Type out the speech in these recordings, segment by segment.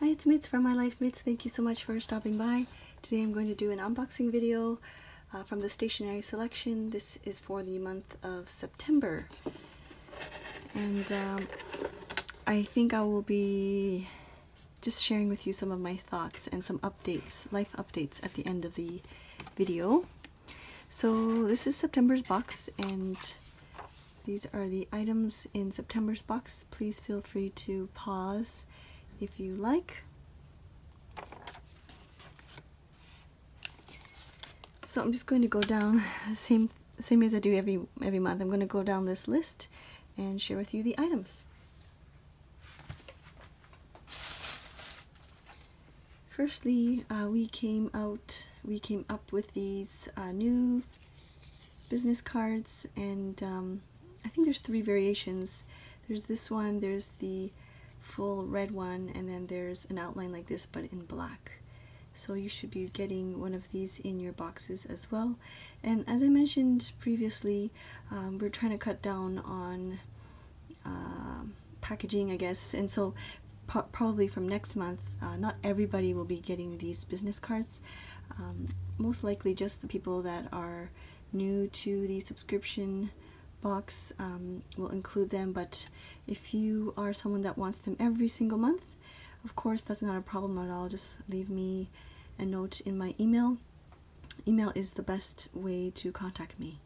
Hi, it's Mits from My Life Mits. Thank you so much for stopping by. Today I'm going to do an unboxing video uh, from the stationery selection. This is for the month of September. And um, I think I will be just sharing with you some of my thoughts and some updates, life updates at the end of the video. So this is September's box and these are the items in September's box. Please feel free to pause if you like. So I'm just going to go down same same as I do every every month. I'm going to go down this list and share with you the items. Firstly, uh, we came out, we came up with these uh, new business cards, and um, I think there's three variations. There's this one, there's the full red one, and then there's an outline like this, but in black. So you should be getting one of these in your boxes as well. And as I mentioned previously, um, we're trying to cut down on uh, packaging, I guess. And so probably from next month, uh, not everybody will be getting these business cards. Um, most likely just the people that are new to the subscription box um, will include them, but if you are someone that wants them every single month, of course that's not a problem at all. Just leave me a note in my email. Email is the best way to contact me.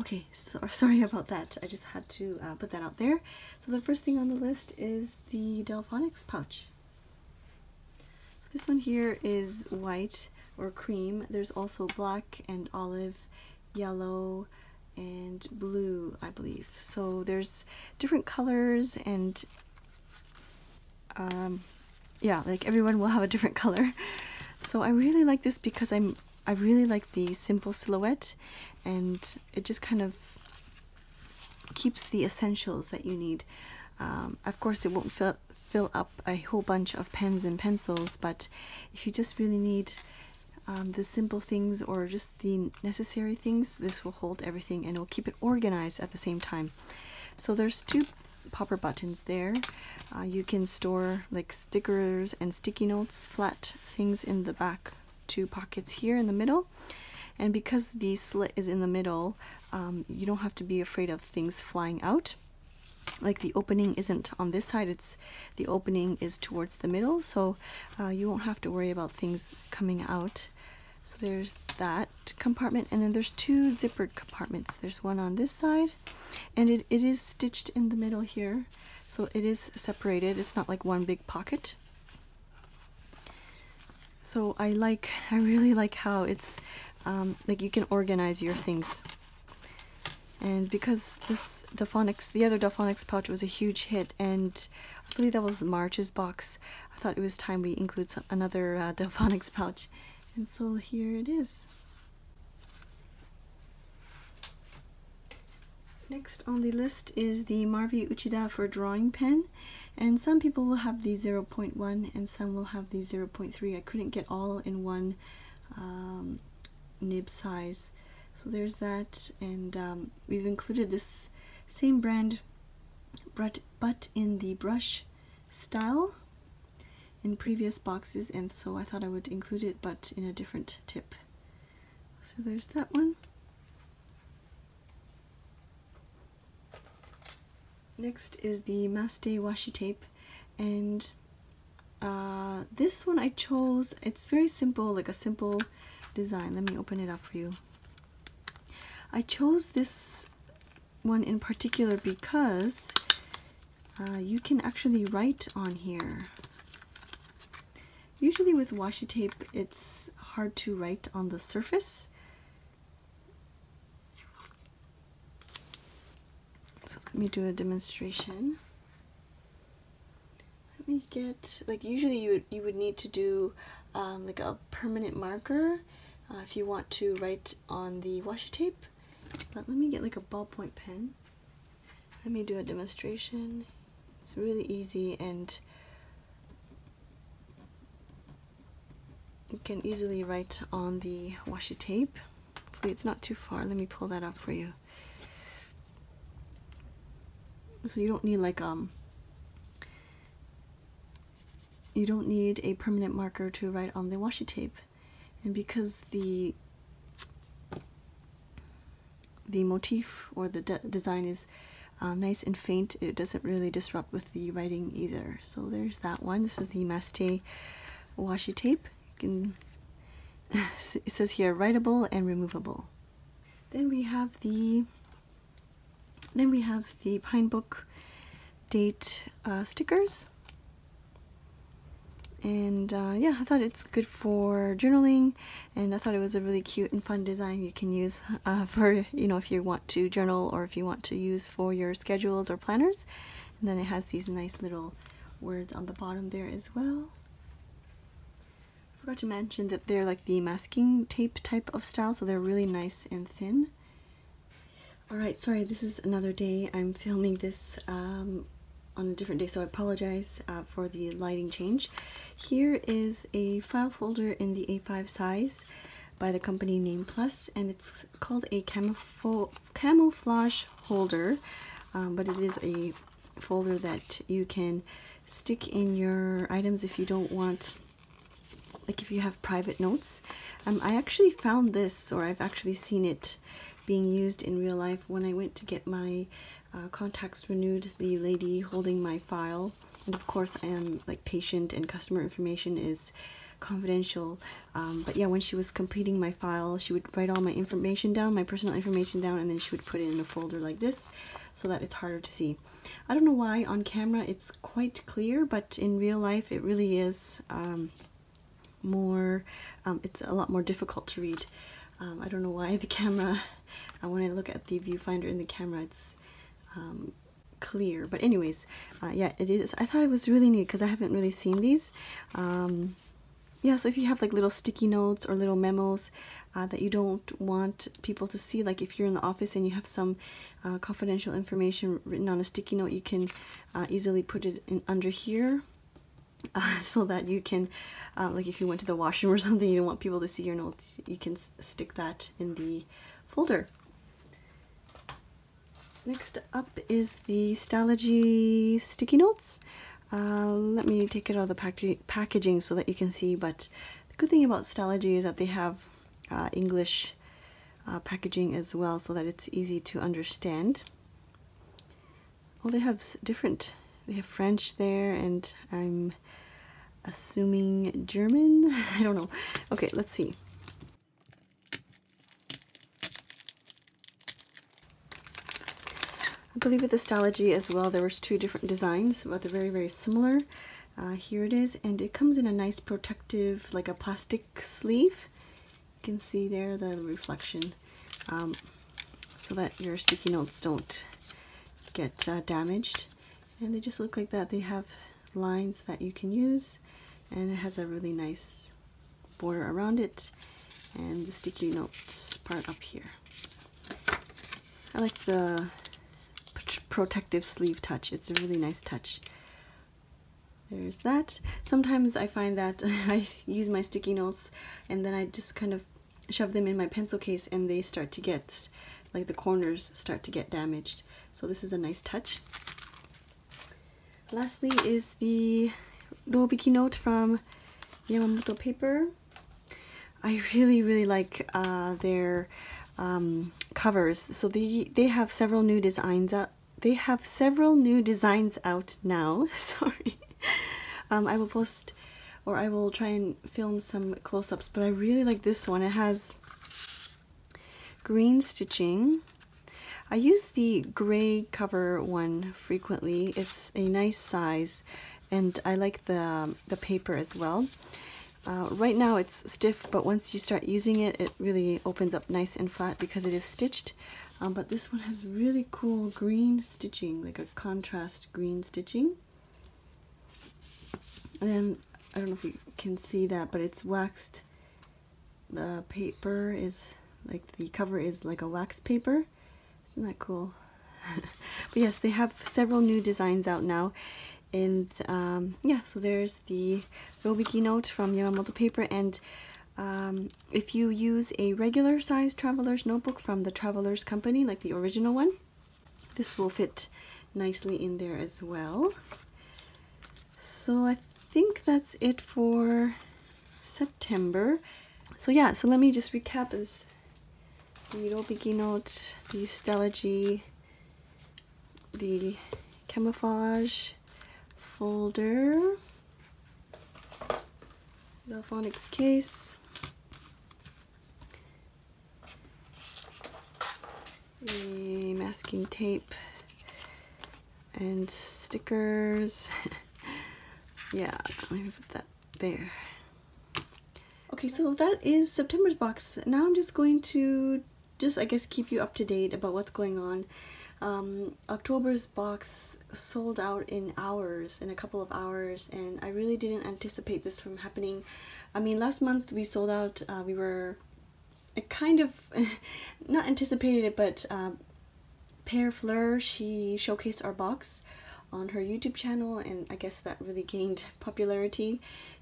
Okay, so sorry about that. I just had to uh, put that out there. So the first thing on the list is the Delphonics pouch. This one here is white or cream. There's also black and olive, yellow, and blue, I believe. So there's different colors and um, yeah, like everyone will have a different color. So I really like this because I'm I really like the simple silhouette and it just kind of keeps the essentials that you need. Um, of course, it won't fill, fill up a whole bunch of pens and pencils, but if you just really need um, the simple things or just the necessary things, this will hold everything and it will keep it organized at the same time. So there's two popper buttons there. Uh, you can store like stickers and sticky notes, flat things in the back two pockets here in the middle and because the slit is in the middle um, you don't have to be afraid of things flying out like the opening isn't on this side it's the opening is towards the middle so uh, you won't have to worry about things coming out so there's that compartment and then there's two zippered compartments there's one on this side and it, it is stitched in the middle here so it is separated it's not like one big pocket so I like, I really like how it's, um, like you can organize your things. And because this Delphonics, the other Delphonics pouch was a huge hit, and I believe that was March's box, I thought it was time we include some, another uh, Delphonics pouch. And so here it is. Next on the list is the Marvy Uchida for drawing pen and some people will have the 0.1 and some will have the 0.3. I couldn't get all in one um, nib size so there's that and um, we've included this same brand but, but in the brush style in previous boxes and so I thought I would include it but in a different tip. So there's that one. Next is the Masté washi tape and uh, this one I chose, it's very simple, like a simple design. Let me open it up for you. I chose this one in particular because uh, you can actually write on here. Usually with washi tape it's hard to write on the surface So let me do a demonstration. Let me get, like usually you would, you would need to do um, like a permanent marker uh, if you want to write on the washi tape. But let me get like a ballpoint pen. Let me do a demonstration. It's really easy and you can easily write on the washi tape. Hopefully it's not too far. Let me pull that up for you. So you don't need like um you don't need a permanent marker to write on the washi tape. And because the the motif or the de design is um, nice and faint, it doesn't really disrupt with the writing either. So there's that one. This is the Masté washi tape. Can it says here writable and removable. Then we have the then we have the Pine Book date uh, stickers. And uh, yeah I thought it's good for journaling and I thought it was a really cute and fun design you can use uh, for you know if you want to journal or if you want to use for your schedules or planners. And then it has these nice little words on the bottom there as well forgot to mention that they're like the masking tape type of style so they're really nice and thin alright sorry this is another day I'm filming this um, on a different day, so I apologize uh, for the lighting change. Here is a file folder in the A5 size by the company Name Plus, and it's called a camouflage holder, um, but it is a folder that you can stick in your items if you don't want like if you have private notes. Um, I actually found this, or I've actually seen it being used in real life when I went to get my uh, contacts renewed the lady holding my file. And of course I am like patient and customer information is confidential. Um, but yeah when she was completing my file she would write all my information down my personal information down and then she would put it in a folder like this so that it's harder to see. I don't know why on camera it's quite clear but in real life it really is um, more um, it's a lot more difficult to read um, I don't know why the camera uh, when I look at the viewfinder in the camera it's um, clear. But anyways, uh, yeah, it is. I thought it was really neat because I haven't really seen these. Um, yeah, so if you have like little sticky notes or little memos uh, that you don't want people to see, like if you're in the office and you have some uh, confidential information written on a sticky note, you can uh, easily put it in under here uh, so that you can, uh, like if you went to the washroom or something, you don't want people to see your notes, you can stick that in the folder. Next up is the Stalogy sticky notes. Uh, let me take it out of the pack packaging so that you can see, but the good thing about Stalogy is that they have uh, English uh, packaging as well so that it's easy to understand. Well, they have different, they have French there and I'm assuming German? I don't know. Okay, let's see. I believe with the Stalogy as well, there was two different designs, but they're very, very similar. Uh, here it is, and it comes in a nice protective, like a plastic sleeve. You can see there the reflection, um, so that your sticky notes don't get uh, damaged. And they just look like that. They have lines that you can use, and it has a really nice border around it, and the sticky notes part up here. I like the protective sleeve touch. It's a really nice touch. There's that. Sometimes I find that I use my sticky notes and then I just kind of shove them in my pencil case and they start to get, like the corners start to get damaged. So this is a nice touch. Lastly is the Robiki note from Yamamoto Paper. I really, really like uh, their um, covers. So they, they have several new designs up, they have several new designs out now. Sorry. Um, I will post or I will try and film some close-ups, but I really like this one. It has green stitching. I use the gray cover one frequently. It's a nice size and I like the, the paper as well. Uh, right now it's stiff, but once you start using it, it really opens up nice and flat because it is stitched. Um, but this one has really cool green stitching, like a contrast green stitching. And I don't know if you can see that, but it's waxed. The paper is, like the cover is like a wax paper. Isn't that cool? but yes, they have several new designs out now. And um, yeah, so there's the Robiki note from Yamamoto Paper and um, if you use a regular size traveler's notebook from the traveler's company, like the original one, this will fit nicely in there as well. So I think that's it for September. So yeah, so let me just recap is the Robiki Note, the Stella the camouflage folder, the phonics case, the masking tape and stickers. yeah, let me put that there. Okay, so that is September's box. Now I'm just going to just, I guess, keep you up to date about what's going on. Um, October's box sold out in hours, in a couple of hours, and I really didn't anticipate this from happening. I mean, last month we sold out, uh, we were kind of, not anticipated it, but uh, Pear Fleur, she showcased our box on her YouTube channel, and I guess that really gained popularity.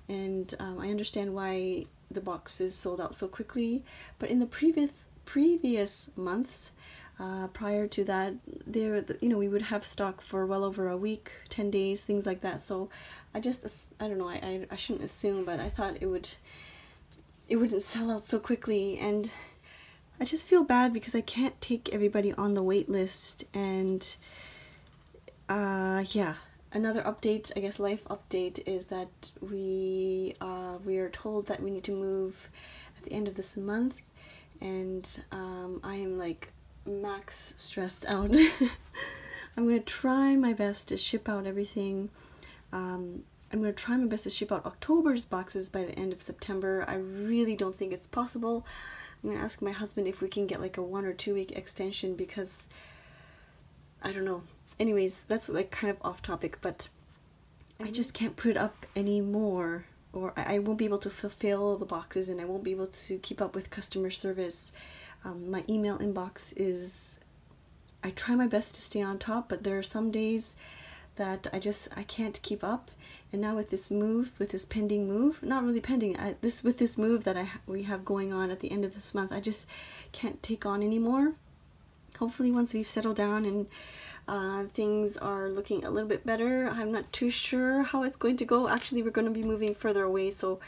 And um, I understand why the boxes sold out so quickly. But in the previous previous months, uh, prior to that, there you know we would have stock for well over a week, ten days, things like that. So I just I don't know I, I, I shouldn't assume, but I thought it would it wouldn't sell out so quickly and I just feel bad because I can't take everybody on the wait list and uh, yeah another update I guess life update is that we uh, we are told that we need to move at the end of this month and um, I am like max stressed out I'm gonna try my best to ship out everything um, I'm going to try my best to ship out October's boxes by the end of September. I really don't think it's possible. I'm gonna ask my husband if we can get like a one or two week extension because I don't know. Anyways, that's like kind of off topic, but I just can't put up anymore or I, won't be able to fulfill the boxes and I won't be able to keep up with customer service. Um, my email inbox is, I try my best to stay on top, but there are some days that I just I can't keep up. And now with this move, with this pending move, not really pending, I, this with this move that I we have going on at the end of this month, I just can't take on anymore. Hopefully, once we've settled down and uh, things are looking a little bit better, I'm not too sure how it's going to go. Actually, we're going to be moving further away, so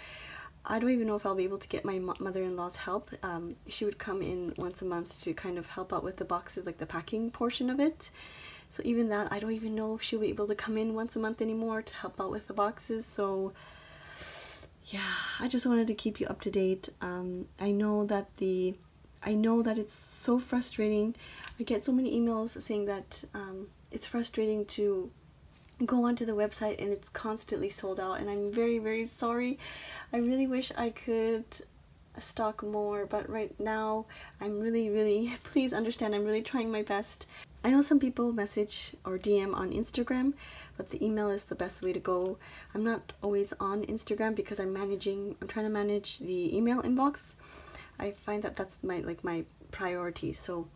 I don't even know if I'll be able to get my mother-in-law's help. Um, she would come in once a month to kind of help out with the boxes, like the packing portion of it. So even that, I don't even know if she'll be able to come in once a month anymore to help out with the boxes. So yeah, I just wanted to keep you up to date. Um, I know that the, I know that it's so frustrating. I get so many emails saying that um, it's frustrating to go onto the website and it's constantly sold out and I'm very very sorry. I really wish I could stock more but right now I'm really really please understand I'm really trying my best. I know some people message or DM on Instagram but the email is the best way to go. I'm not always on Instagram because I'm managing I'm trying to manage the email inbox. I find that that's my like my priority so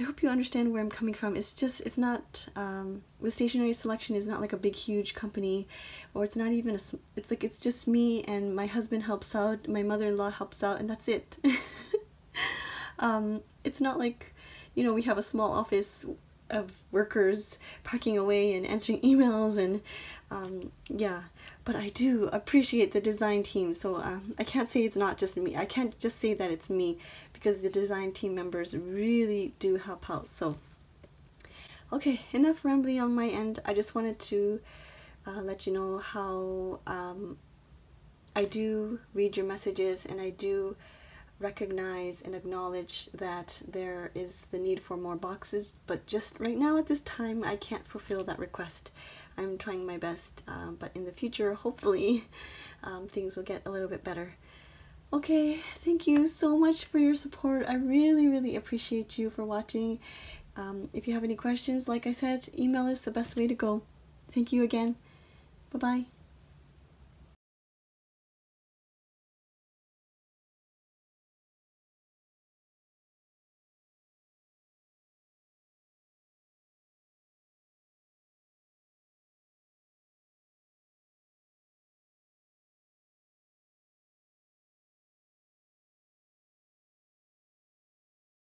I hope you understand where I'm coming from. It's just, it's not, um, the stationery selection is not like a big, huge company, or it's not even a, it's like, it's just me and my husband helps out, my mother-in-law helps out, and that's it. um, it's not like, you know, we have a small office of workers packing away and answering emails and um, yeah. But I do appreciate the design team. So um, I can't say it's not just me. I can't just say that it's me because the design team members really do help out. So okay enough rambling on my end. I just wanted to uh, let you know how um, I do read your messages and I do recognize and acknowledge that there is the need for more boxes, but just right now at this time, I can't fulfill that request. I'm trying my best, uh, but in the future, hopefully, um, things will get a little bit better. Okay, thank you so much for your support. I really, really appreciate you for watching. Um, if you have any questions, like I said, email is the best way to go. Thank you again. Bye-bye.